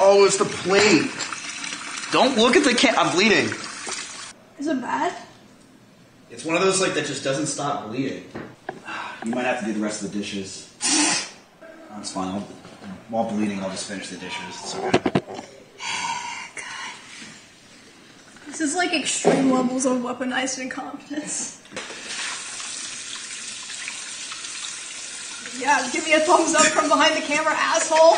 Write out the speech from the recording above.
Oh, it's the plate. Don't look at the can. I'm bleeding. Is it bad? It's one of those like that just doesn't stop bleeding. You might have to do the rest of the dishes. That's fine. I'll, while bleeding, I'll just finish the dishes. It's okay. This is like extreme levels of weaponized incompetence. Yeah, give me a thumbs up from behind the camera, asshole.